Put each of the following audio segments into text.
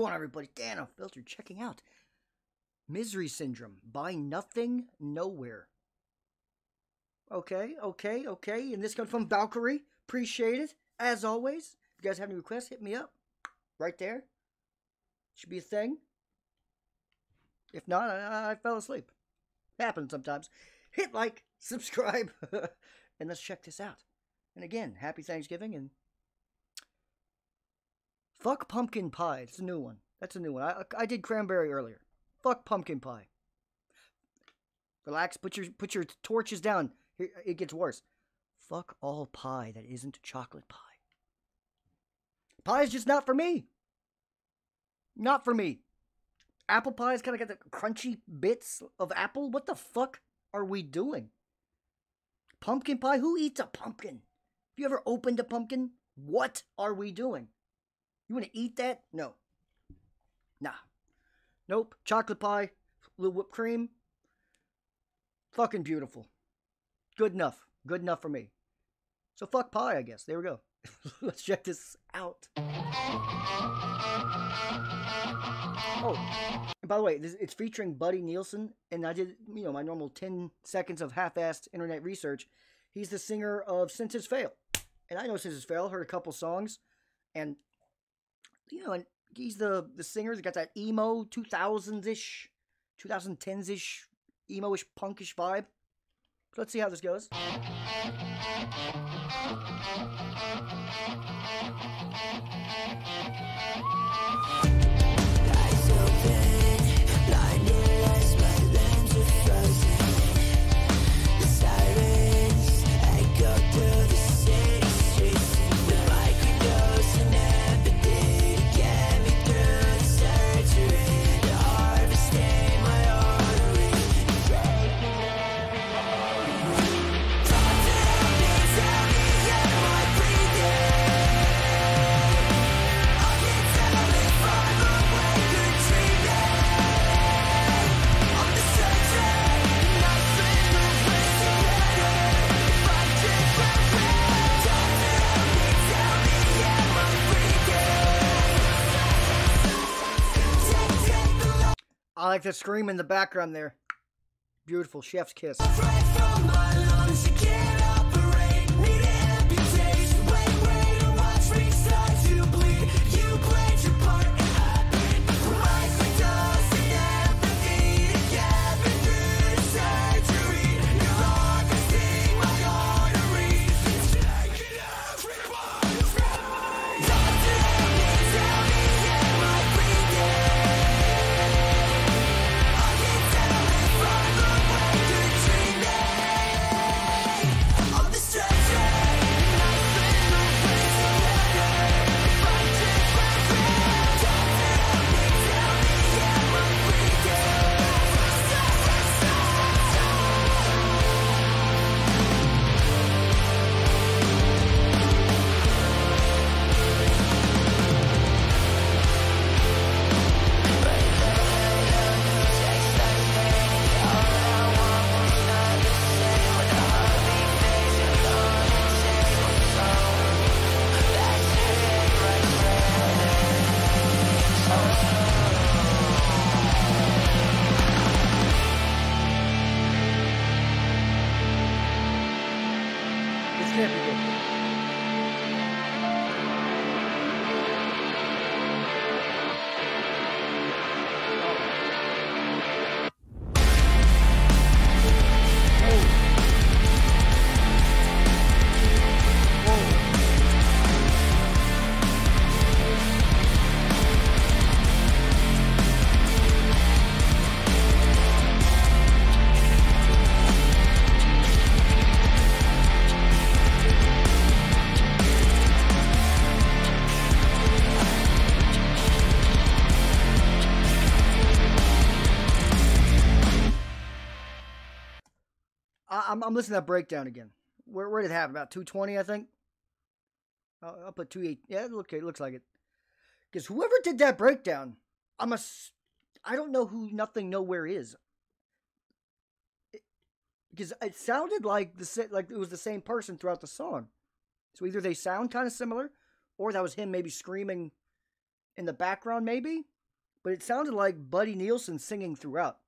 going on, everybody? Dan Unfiltered checking out Misery Syndrome by Nothing Nowhere. Okay, okay, okay. And this comes from Valkyrie. Appreciate it. As always, if you guys have any requests, hit me up. Right there. Should be a thing. If not, I, I fell asleep. Happens sometimes. Hit like, subscribe, and let's check this out. And again, happy Thanksgiving and fuck pumpkin pie. It's a new one. That's a new one. I, I did cranberry earlier. Fuck pumpkin pie. Relax. Put your put your torches down. It gets worse. Fuck all pie that isn't chocolate pie. Pie is just not for me. Not for me. Apple pie's kind of got the crunchy bits of apple. What the fuck are we doing? Pumpkin pie? Who eats a pumpkin? Have you ever opened a pumpkin? What are we doing? You want to eat that? No. Nah. Nope. Chocolate pie, little whipped cream. Fucking beautiful. Good enough. Good enough for me. So fuck pie, I guess. There we go. Let's check this out. Oh, and by the way, this, it's featuring Buddy Nielsen, and I did, you know, my normal 10 seconds of half-assed internet research. He's the singer of Senses Fail. And I know Senses Fail, heard a couple songs, and, you know, and he's the, the singer that got that emo 2000s-ish, 2010s-ish, emo-ish, punkish vibe. So let's see how this goes. I like the scream in the background there. Beautiful chef's kiss. I'm, I'm listening to that breakdown again. Where, where did it happen? About 220, I think. I'll, I'll put 28. Yeah, it look, it looks like it. Because whoever did that breakdown, I'm a. I don't know who Nothing Nowhere is. Because it sounded like the like it was the same person throughout the song. So either they sound kind of similar, or that was him maybe screaming in the background, maybe, but it sounded like Buddy Nielsen singing throughout.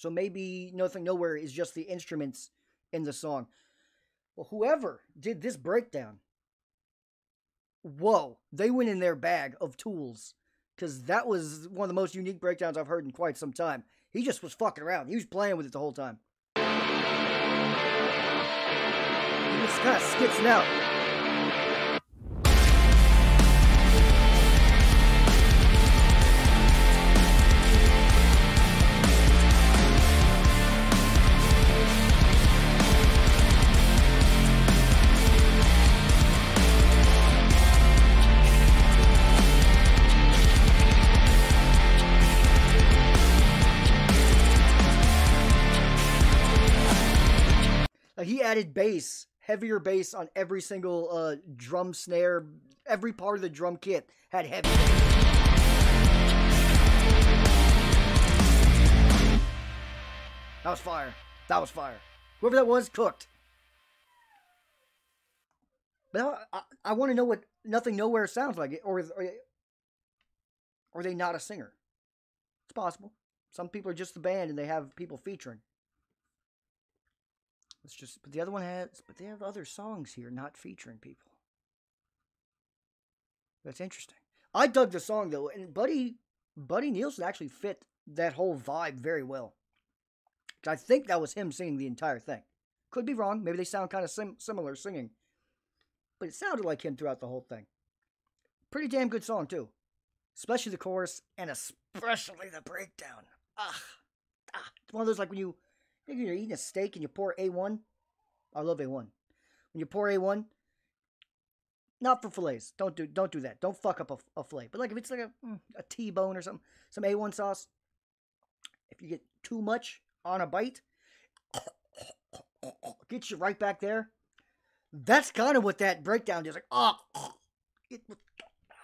So maybe Nothing Nowhere is just the instruments in the song. Well, whoever did this breakdown, whoa, they went in their bag of tools because that was one of the most unique breakdowns I've heard in quite some time. He just was fucking around. He was playing with it the whole time. He just kind of skips out. Added bass, heavier bass on every single uh, drum snare. Every part of the drum kit had heavy. That was fire. That was fire. Whoever that was cooked. But I, I, I want to know what Nothing Nowhere sounds like, or, or or are they not a singer? It's possible. Some people are just the band and they have people featuring. Let's just, but the other one has, but they have other songs here not featuring people. That's interesting. I dug the song though, and Buddy, Buddy Nielsen actually fit that whole vibe very well. I think that was him singing the entire thing. Could be wrong. Maybe they sound kind of sim- similar singing, but it sounded like him throughout the whole thing. Pretty damn good song too, especially the chorus and especially the breakdown. Ah, ah, it's one of those like when you think you're eating a steak and you pour A1. I love A1. When you pour A1, not for fillets. Don't do don't do that. Don't fuck up a, a fillet. But like if it's like a mm, a T-bone or something, some A1 sauce. If you get too much on a bite, get you right back there. That's kind of what that breakdown is like. Oh, it,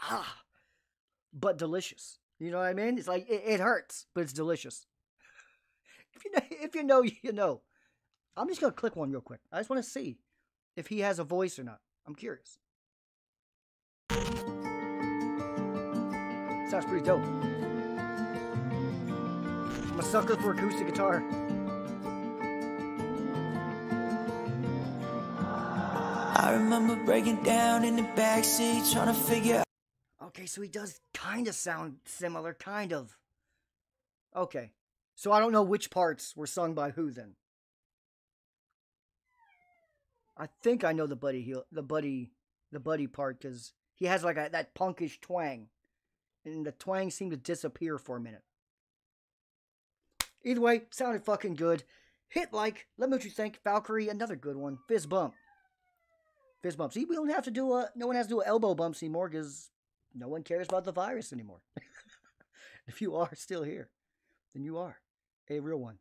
ah, but delicious. You know what I mean? It's like it, it hurts, but it's delicious. If you know, if you know, you know. I'm just gonna click one real quick. I just want to see if he has a voice or not. I'm curious. Sounds pretty dope. I'm a sucker for acoustic guitar. I remember breaking down in the backseat trying to figure Okay, so he does kind of sound similar, kind of. Okay, so I don't know which parts were sung by who then. I think I know the buddy heel, the buddy, the buddy part because he has like a, that punkish twang, and the twang seemed to disappear for a minute. Either way, sounded fucking good. Hit like. Let me know what you think. Valkyrie, another good one. Fist bump. Fist bump. See, we don't have to do a. No one has to do elbow bumps anymore because no one cares about the virus anymore. if you are still here, then you are a real one.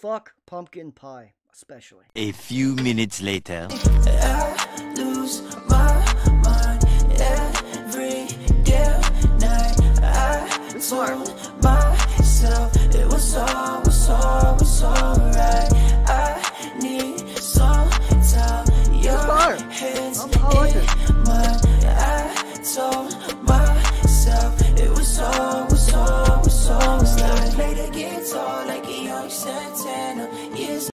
Fuck pumpkin pie, especially. A few minutes later. I lose my mind every night. I told myself it was all, was all, was